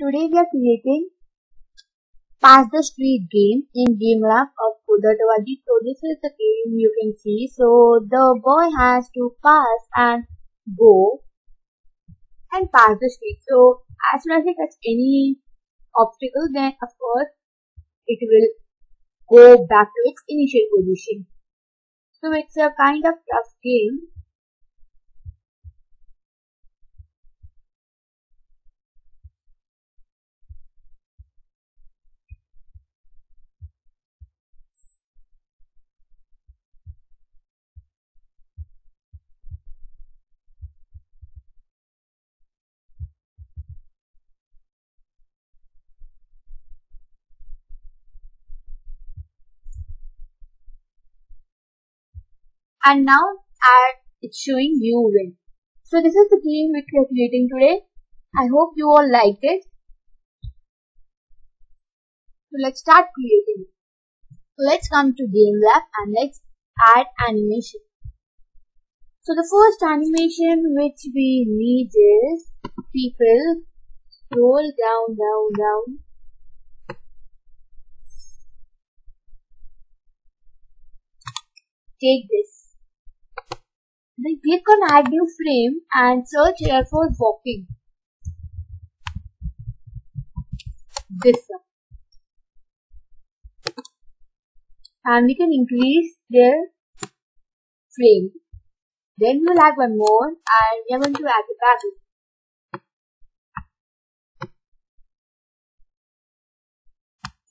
Today we are creating Pass the Street game in Game Lab of Code.org. So this is the game you can see. So the boy has to pass and go and pass the street. So as soon as he touches any obstacle then of course it will go back to its initial position. So it's a kind of tough game and now at it's showing you win. So this is the game which we are creating today. I hope you all liked it. So let's start creating. So let's come to game lab and let's add animation. So the first animation which we need is people scroll down down down take this then click on add new frame and search here for walking. This one. And we can increase their frame. Then we'll add one more and we are going to add the background.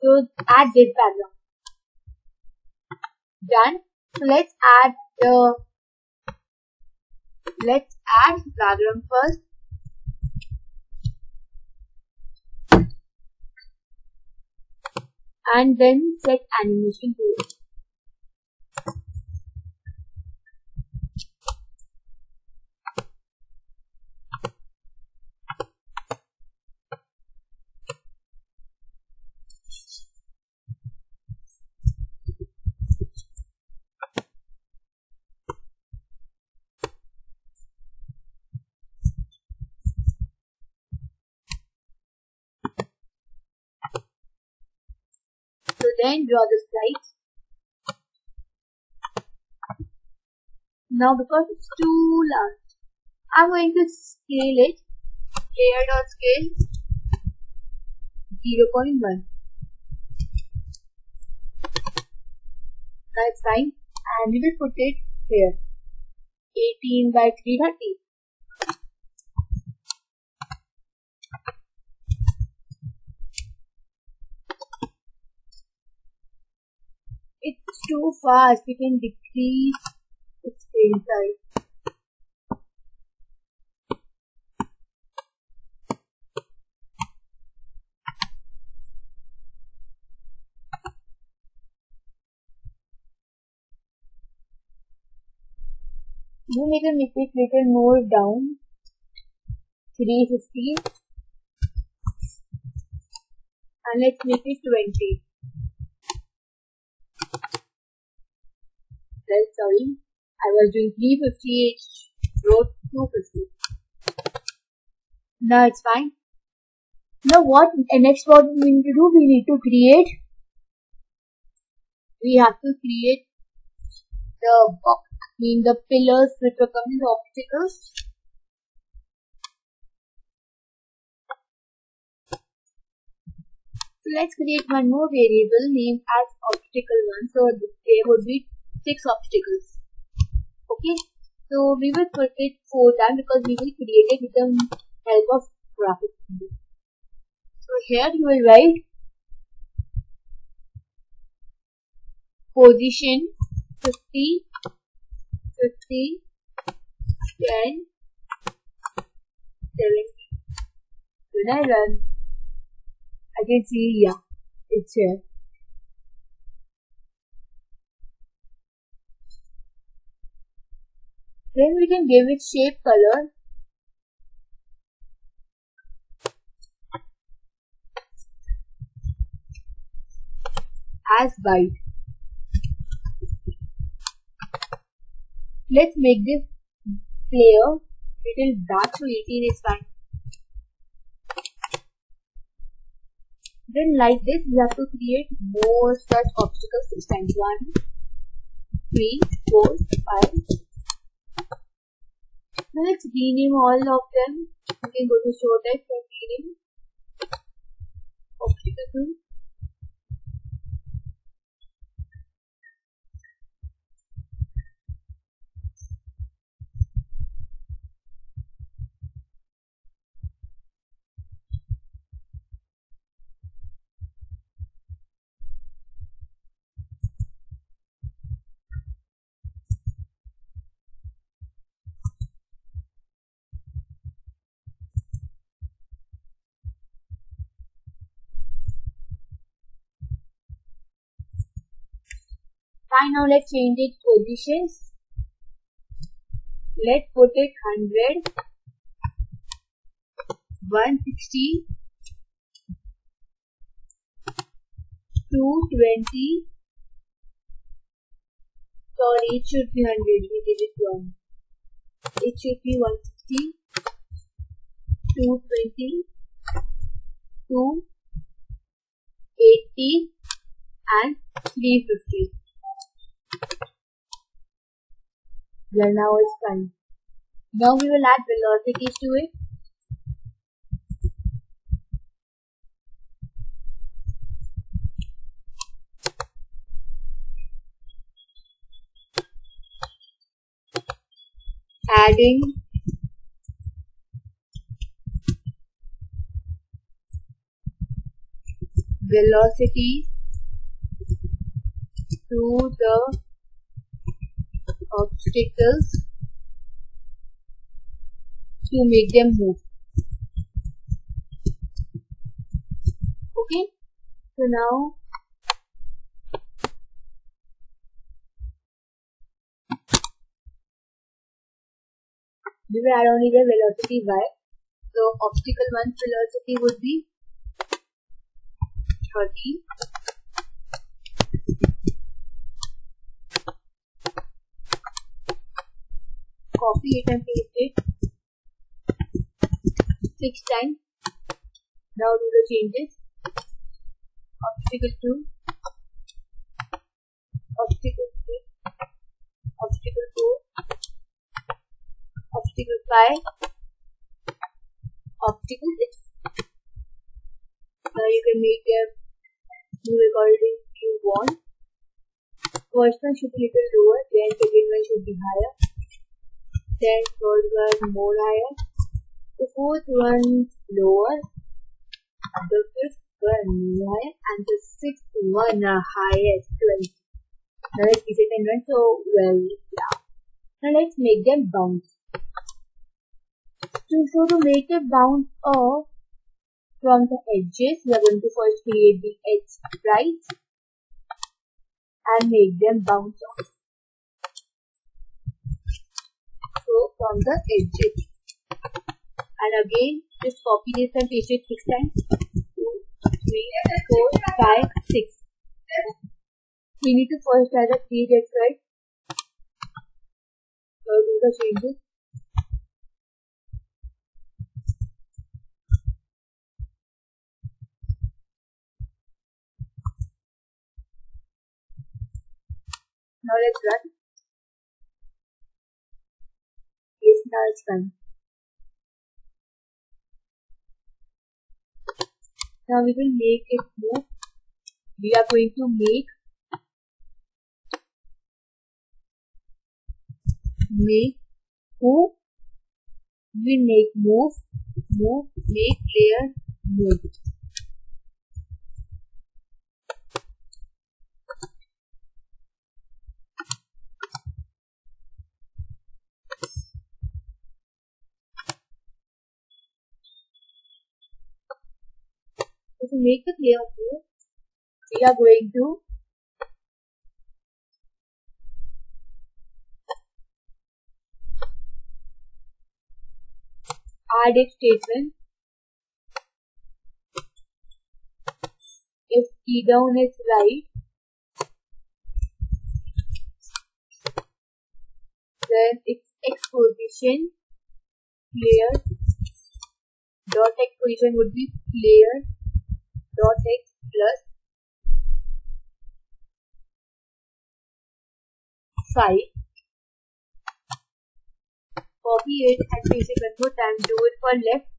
So add this background. Done. So let's add the Let's add background first. And then set animation to it. So then draw the slide. Now because it's too large, I'm going to scale it. Layer dot scale 0.1. That's fine. And we will put it here. 18 by 330. it's too fast, we can decrease its screen size. To make it little more down. 350 and let's make it 20. Well, sorry. I was doing 350, wrote 250. No, it's fine. Now what, next what we need to do, we need to create, we have to create the box, I mean the pillars which become the obstacles. So let's create one more variable named as obstacle one. So there would be six obstacles. Okay, so we will put it four times because we will create it with the help of graphics. So here you will write position 50, 50, 10, 70. When I run, I can see, yeah, it's here. Then we can give it shape color. as white. Let's make this layer little dark to 18 is fine. Then like this we have to create more such obstacles this time. 1, 3, 4, 5, so let's rename all of them. We can go to show text and rename. Optical now let's change its positions. Let's put it 100, 160, 220. Sorry, it should be 100. We did it wrong. It should be 160, 220, 280 and 350. Well, now it's done. Now we will add velocities to it. Adding velocity to the obstacles to make them move. Okay, so now we will add only the velocity y. So obstacle 1 velocity would be 13 copy it and paste it six times. Now do the changes. Obstacle two, Obstacle three, Obstacle four, Obstacle five, Obstacle six. Now you can make your new recording you want. First one should be little lower, then second one should be higher. Then third one more higher, the fourth one lower, the fifth one higher, and the sixth one uh, highest 20. Now let's see second one. So, well. Now let's make them bounce. So, so to make it bounce off from the edges, we are going to first create the edge right and make them bounce off. From the edges. And again, just copy this and paste it six times. Two, three, four, five, six. We need to first add the three edges, right? So do the changes. Now let's run. Now we will make it move. We are going to make make move. We make move, move, make layer move. Make the clear we are going to add if statements. If key down is right, then its x position layer dot x position would be layer dot x plus 5 copy it and paste it one more time. Do it for left.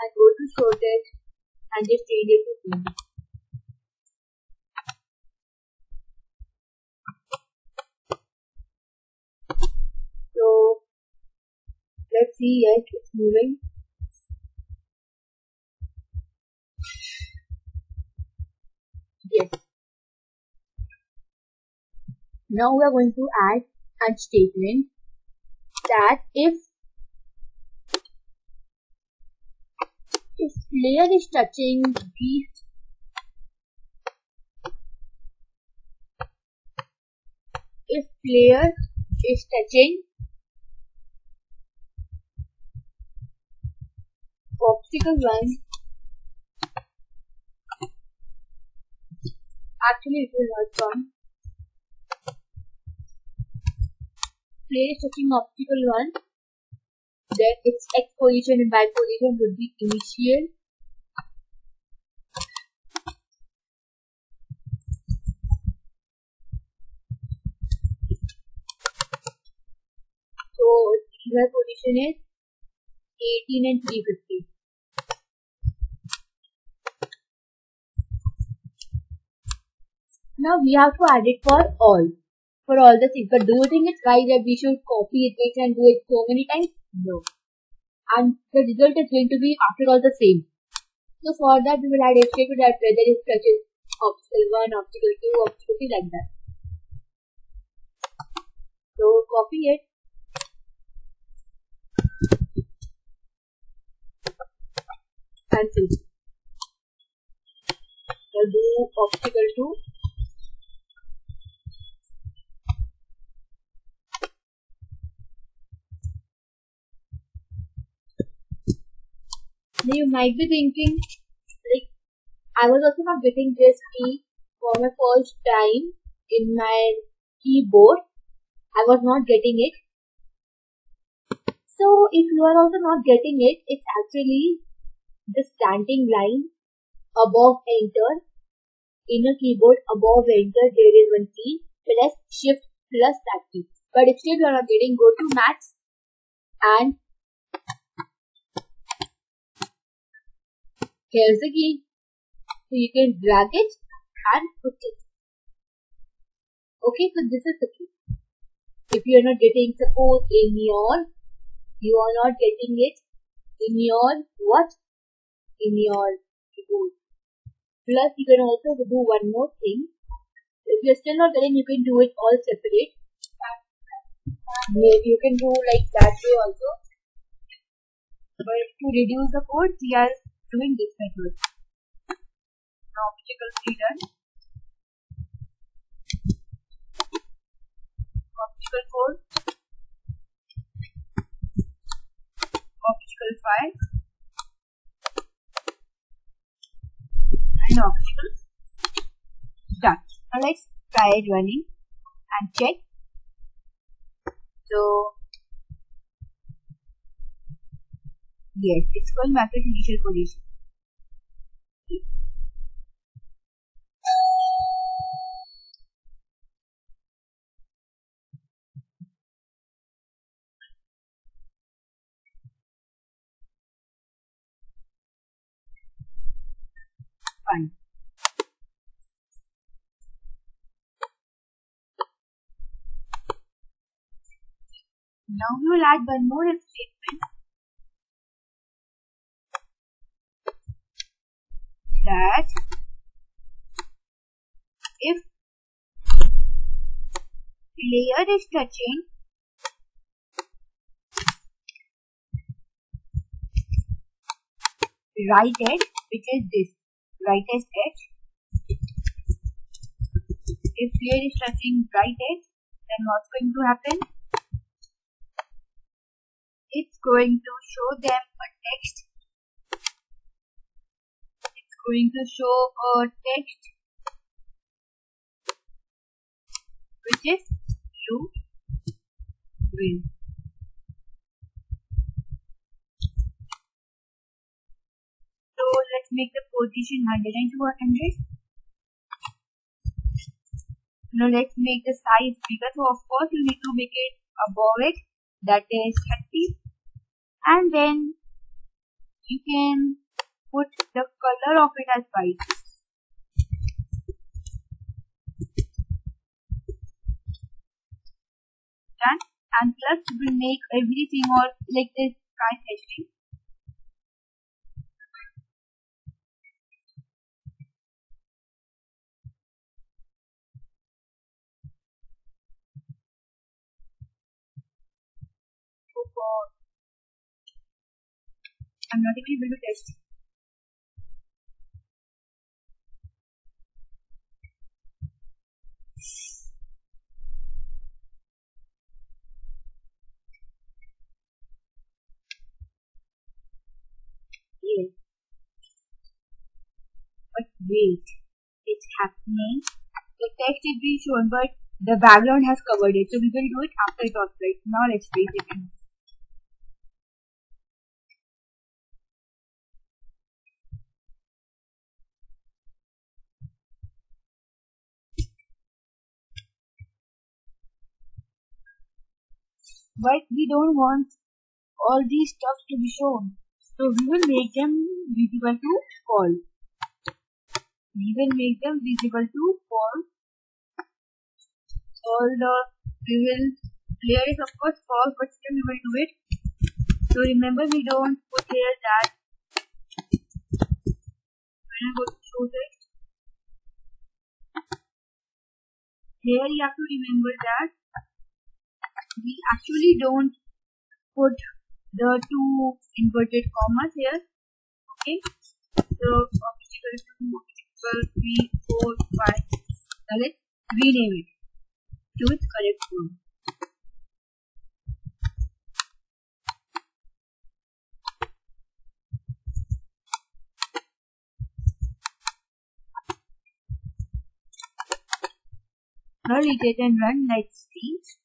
And go to show text and just change it to 2 so let's see yes it's moving yes now we are going to add a statement that if if player is touching these if player is touching obstacle one actually it will not come place touching optical one, then its x position and y position would be initial. So its y position is 18 and 350. Now we have to add it for all for all the things. But do you think it's right that we should copy it and do it so many times? No. And the result is going to be after all the same. So for that we will add a statement that whether it touches obstacle 1, obstacle 2, obstacle 3 like that. So copy it. And paste. So do obstacle 2 Now you might be thinking, like, I was also not getting this key for my first time in my keyboard. I was not getting it. So if you are also not getting it, it's actually the standing line above enter. In a keyboard above enter there is one key plus shift plus that key. But if still you are not getting, go to max and Here's the key. So you can drag it and put it. Okay, so this is the key. If you are not getting, suppose in your, you are not getting it in your what? In your keyboard. Plus, you can also do one more thing. If you're still not getting, you can do it all separate. Maybe You can do like that way also. But to reduce the code, we are doing this method. Now obstacle 3 done. Obstacle 4. Obstacle 5. And obstacle done. Now let's try running and check. So Yes, it's going back to its initial position. Fine. Now we will add one more statement that if layer is touching right edge which is this rightest edge if layer is touching right edge then what's going to happen? It's going to show them a text going to show a text which is blue green. So let's make the position 100 and 200. Now let's make the size bigger. So of course you need to make it above it. That is 30. And then you can put the color of it as white. Done. And plus will make everything or like this sky testing. Oh I'm not even able to test. Yes. But wait, it's happening. The text is being shown, but the background has covered it. So we will do it after it operates. Now let's trace it but we don't want all these stuff to be shown. So we will make them visible to false. Uh, we will make them visible to false. All the we will is of course false but still we will do it. So remember we don't put here that when I go to show text here you have to remember that we actually don't put the two inverted commas here. Okay? So obstacle to 12, 3, 4, 5. Now let's rename it to its correct form. Now let it and run like this.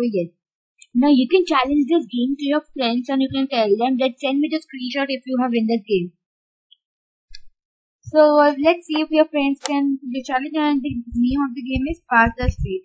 Yes. Now you can challenge this game to your friends and you can tell them that send me the screenshot if you have win this game. So uh, let's see if your friends can challenge and the name of the game is Pass the Street.